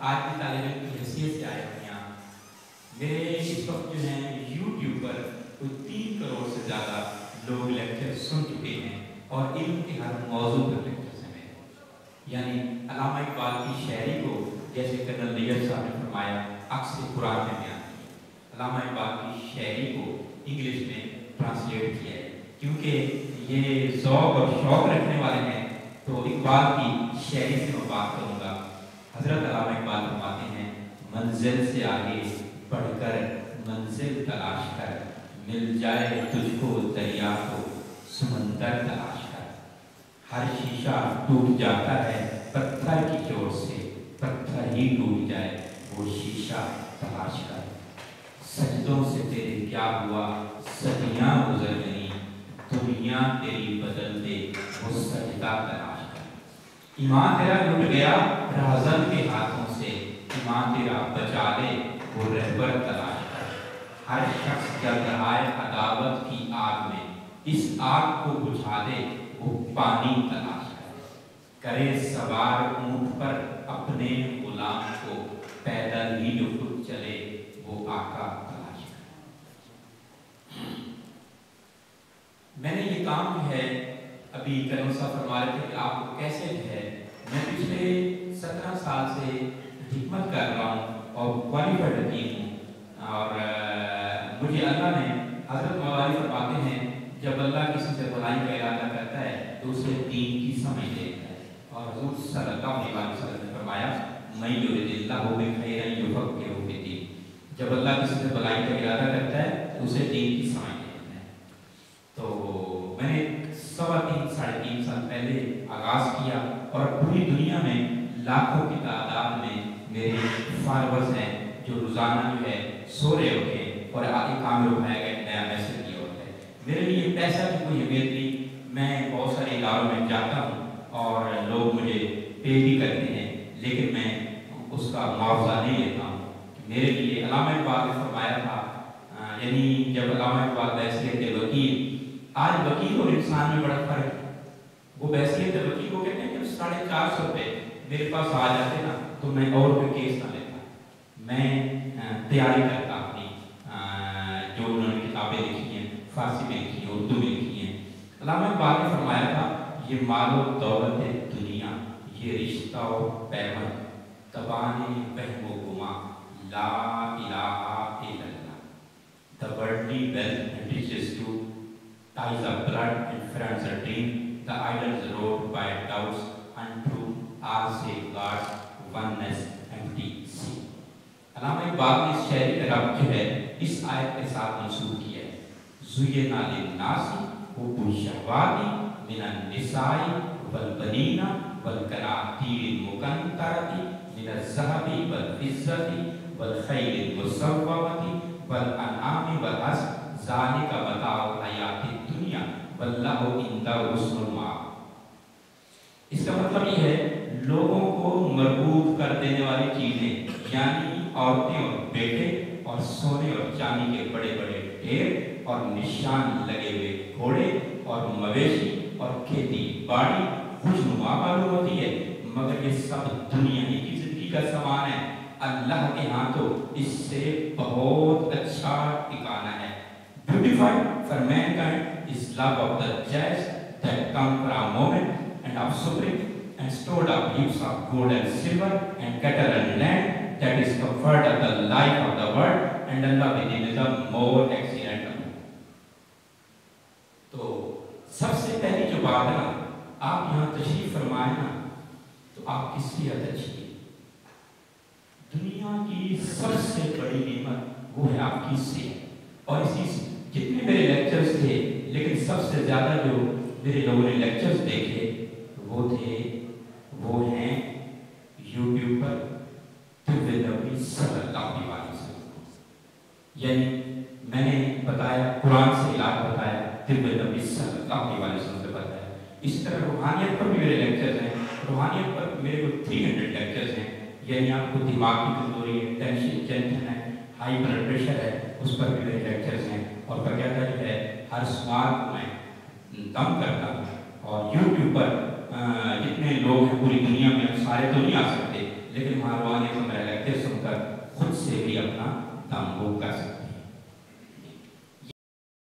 آج کی طالب علم کی حیثیت سے آئے ہیں یہاں۔ میرے اس وقت جو ہیں یوٹیوب پر کوئی تین کروڑ سے زیادہ لوگ لیکچر سن چکے ہیں اور علم کے ہر موضوع پر لیکچر ہیں۔ میرے یعنی علامہ اقبال کی شاعری کو جیسے کرنل نیگر صاحب نے فرمایا اکثر قرآن میں بیان کی۔ علامہ اقبال کی شاعری کو انگلش میں ٹرانسلیٹ کیا ہے۔ کیونکہ یہ ذوق اور شوق رکھنے والے ہیں، تو اقبال کی شاعری سے میں بات کروں گا حضرت علامہ اقبال فرماتے ہیں منزل سے آگے بڑھ کر منزل تلاش کر، مل جائے تجھ کو دریا کو، سمندر تلاش کر۔ ہر شیشہ ٹوٹ جاتا ہے پتھر کی چوٹ سے، پتھر ہی ٹوٹ جائے وہ شیشہ تلاش کر۔ سجدوں سے تیرے کیا ہوا؟ صدیاں گزر گئی دنیا تیری بدل دے، وہ سجدہ تلاش کر۔ ایمان تیرا لٹ گیا رازن کے ہاتھوں سے۔ ایمان تیرا بچا لے وہ رہبر تلاش کر۔ ہر شخص جل رہا ہے عداوت کی آگ میں۔ اس آگ کو بجھا دے وہ پانی تلاش کر۔ کرے سوار اونٹ پر اپنے غلام کو۔ پیدل ہی جو خود چلے وہ آقا تلاش کر۔ میں نے یہ کام ہے۔ ابھی کرم صاحب فرما رہے تھے کہ آپ کو کیسے ہے۔ میں پچھلے سترہ سال سے حکمت کر رہا ہوں اور کوالیفائڈ حکیم ہوں اور مجھے اللہ نے حضرت مولائی فرماتے ہیں جب اللہ کسی سے بھلائی کا ارادہ کرتا ہے تو اسے دین کی سمجھ دیتا ہے اور حضور صلی اللہ علیہ وسلم نے فرمایا میں جو اللہ ہو بے خیر جو فق کے ہو بے دین جب اللہ کسی سے بھلائی کا ارادہ کرتا ہے تو اسے دین کی سمجھ دیتا ہے تو میں نے سوا تین ساڑھے تین سال پہلے آغاز کیا اور پوری دنیا میں لاکھوں کی تعداد میں میرے فالوورز ہیں جو روزانہ جو ہے سو رہے ہوتے ہیں اور آگے کام اٹھایا گیا ایک نیا میسج دیا ہوتا ہے۔ میرے لیے پیسہ کی کوئی اہمیت نہیں۔ میں بہت سارے اداروں میں جاتا ہوں اور لوگ مجھے پے بھی کرتے ہیں، لیکن میں اس کا معاوضہ نہیں لیتا ہوں۔ میرے لیے علامہ اقبال نے فرمایا تھا یعنی جب علامہ اقبال بحثیت وکیل۔ آج وکیل اور انسان میں بڑا فرق ہے۔ وہ بحثیت وکیل کو کہتے ہیں کہ ساڑھے چار سو روپے میرے پاس آ جاتے نا تو میں اور کوئی کیس نہ لیتا۔ میں تیاری کرتا اپنی جو انہوں نے کتابیں لکھی ہیں، فارسی میں لکھی ہیں، اردو میں لکھی ہیں۔ علامہ اقبال نے فرمایا تھا، یہ مال و دولت دنیا، یہ رشتہ و پیمن تبانے بہم و گما، لا الہ الا اللہ۔ The worldly wealth and riches too ties of blood and friends are dream the idols road by doubts. Untrue are safeguards oneness empty sea علامہ اقبال نے اس شعری رب جو ہے اس آیت کے ساتھ منسوخ کیا ہے۔ زینا للناس حب الشہوات من النساء والبنین والقناطیر المقنطرة من الذهب والفضة والخيل المسومة والانعام والحرث ذلك متاع الحیات الدنیا واللہ عند حسن المآب اس کا مطلب یہ ہے لوگوں کو مربوط کر دینے والی چیزیں یعنی عورتیں اور بیٹے اور سونے اور چاندی کے بڑے بڑے ڈھیر اور نشان لگے ہوئے گھوڑے اور مویشی اور کھیتی باڑی خوش نما معلوم ہوتی ہے، مگر یہ سب دنیا ہی کی زندگی کا سامان ہے۔ اللہ کے ہاں تو اس سے بہت اچھا ٹھکانا ہے۔ Beautified for mankind is love of the just that come for a moment and of suffering and stored up heaps of gold and silver and cattle and land that is comfort of the life of the world and Allah within is the more excellent of تو سب سے پہلی جو بات ہے نا آپ یہاں تشریف فرمائے نا تو آپ کس کی عدد چاہیے دنیا کی سب سے بڑی نعمت وہ ہے آپ کی صحت اور اسی سے جتنے میرے لیکچرز تھے لیکن سب سے زیادہ جو میرے لوگوں نے لیکچرز دیکھے وہ تھے وہ ہیں یوٹیوب پر طب نبی صلی اللہ علیہ وسلم یعنی میں نے بتایا، قرآن سے علاج بتایا طب نبی صلی اللہ علیہ وسلم سے بتایا۔ اسی طرح روحانیت پر بھی میرے لیکچرز ہیں۔ روحانیت پر میرے کو تھری ہنڈریڈ لیکچرز ہیں۔ یعنی آپ کو دماغ کی کمزوری ہے ٹینشن ٹینشن ہے ہائی بلڈ پریشر ہے، اس پر بھی میرے لیکچرز ہیں۔ اور بقاعدہ جو ہے؟ ہر سوال کو میں کم کرتا ہوں اور یوٹیوب پر جتنے لوگ ہیں، پوری دنیا میں سارے تو نہیں آ سکتے، لیکن ماروانی ایک میں لیکچر سن کر خود سے بھی اپنا دم بھوک کر